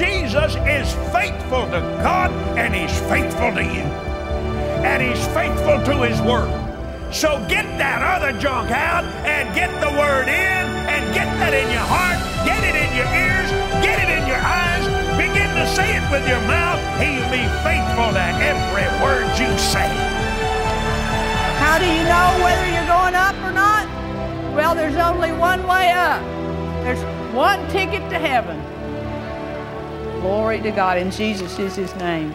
Jesus is faithful to God and He's faithful to you. And He's faithful to His Word. So get that other junk out and get the Word in and get that in your heart, get it in your ears, get it in your eyes, begin to say it with your mouth. He'll be faithful to every word you say. How do you know whether you're going up or not? Well, there's only one way up. There's one ticket to heaven. Glory to God, In Jesus is his name.